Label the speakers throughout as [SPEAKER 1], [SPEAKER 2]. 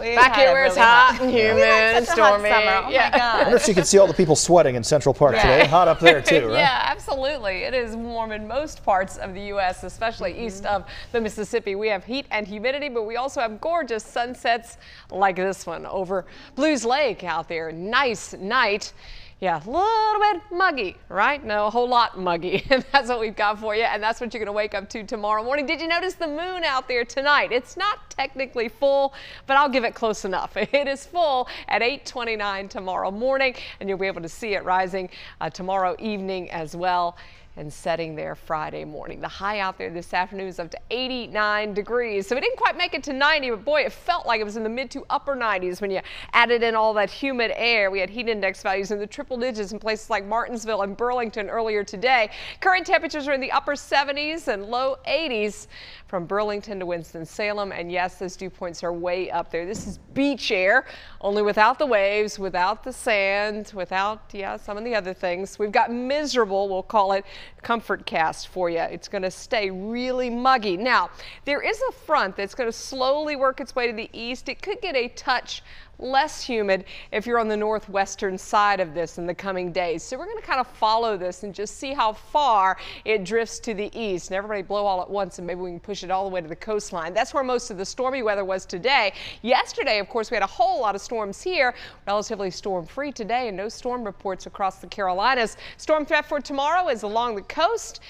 [SPEAKER 1] We
[SPEAKER 2] Back here
[SPEAKER 1] a
[SPEAKER 2] where it's hot
[SPEAKER 1] hot-
[SPEAKER 2] and
[SPEAKER 1] We had
[SPEAKER 2] humid and
[SPEAKER 1] such hot
[SPEAKER 2] stormy.
[SPEAKER 1] summer. Oh
[SPEAKER 2] Yeah.
[SPEAKER 1] my
[SPEAKER 3] I wonder if you can see all the people sweating in Central Park
[SPEAKER 1] Yeah.
[SPEAKER 3] today. Hot up there too, right?
[SPEAKER 2] Yeah, absolutely. It is warm in most parts of the U.S., especially
[SPEAKER 1] Mm-hmm.
[SPEAKER 2] east of the Mississippi. We have heat and humidity, but we also have gorgeous sunsets like this one over Belews Lake out there. Nice night. Yeah, a little bit muggy, right? No, a whole lot muggy. And that's what we've got for you. And that's what you're going to wake up to tomorrow morning. Did you notice the moon out there tonight? It's not technically full, but I'll give it close enough. It is full at 829 tomorrow morning, and you'll be able to see it rising uh, tomorrow evening as well and setting there Friday morning. The high out there this afternoon is up to 89 degrees. So we didn't quite make it to 90, but boy, it felt like it was in the mid to upper 90s when you added in all that humid air. We had heat index values in the triple digits in places like Martinsville and Burlington earlier today. Current temperatures are in the upper 70s and low 80s from Burlington to Winston-Salem. And yes, those dew points are way up there. This is beach air, only without the waves, without the sand, without, yeah, some of the other things. We've got miserable, we'll call it comfort cast for you. It's going to stay really muggy. Now, there is a front that's going to slowly work its way to the east. It could get a touch less humid if you're on the northwestern side of this in the coming days. So we're going to kind of follow this and just see how far it drifts to the east. And everybody blow all at once and maybe we can push it all the way to the coastline. That's where most of the stormy weather was today. Yesterday, of course, we had a whole lot of storms here, relatively storm free today and no storm reports across the Carolinas. Storm threat for tomorrow is along the coast.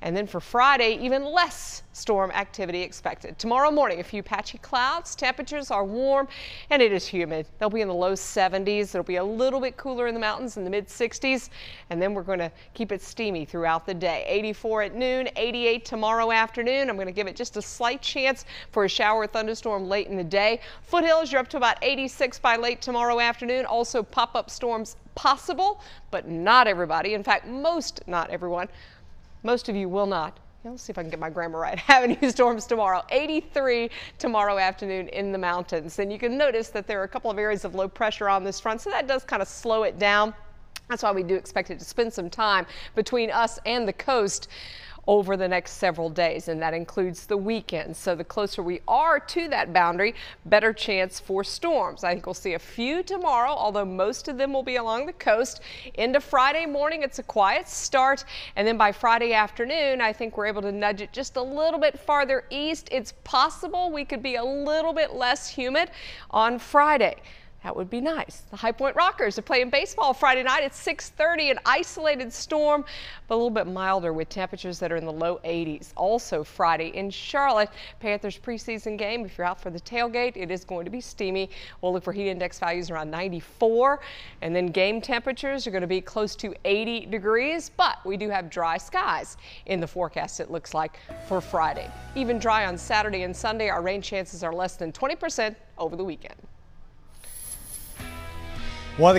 [SPEAKER 2] And then for Friday, even less storm activity expected. Tomorrow morning, a few patchy clouds. Temperatures are warm and it is humid. They'll be in the low 70s. It'll be a little bit cooler in the mountains in the mid 60s. And then we're going to keep it steamy throughout the day. 84 at noon, 88 tomorrow afternoon. I'm going to give it just a slight chance for a shower or thunderstorm late in the day. Foothills, you're up to about 86 by late tomorrow afternoon. Also pop up storms possible, but not everybody. In fact, most, not everyone. Most of you will not. Let's see if I can get my grammar right. Have any storms tomorrow. 83 tomorrow afternoon in the mountains. And you can notice that there are a couple of areas of low pressure on this front, so that does kind of slow it down. That's why we do expect it to spend some time between us and the coast over the next several days, and that includes the weekend. So the closer we are to that boundary, better chance for storms. I think we'll see a few tomorrow, although most of them will be along the coast. Into Friday morning, it's a quiet start, and then by Friday afternoon, I think we're able to nudge it just a little bit farther east. It's possible we could be a little bit less humid on Friday. That would be nice. The High Point Rockers are playing baseball Friday night at 6:30. An isolated storm, but a little bit milder with temperatures that are in the low 80s. Also Friday in Charlotte, Panthers preseason game. If you're out for the tailgate, it is going to be steamy. We'll look for heat index values around 94, and then game temperatures are going to be close to 80 degrees. But we do have dry skies in the forecast. It looks like for Friday. Even dry on Saturday and Sunday. Our rain chances are less than 20% over the weekend.
[SPEAKER 3] One of the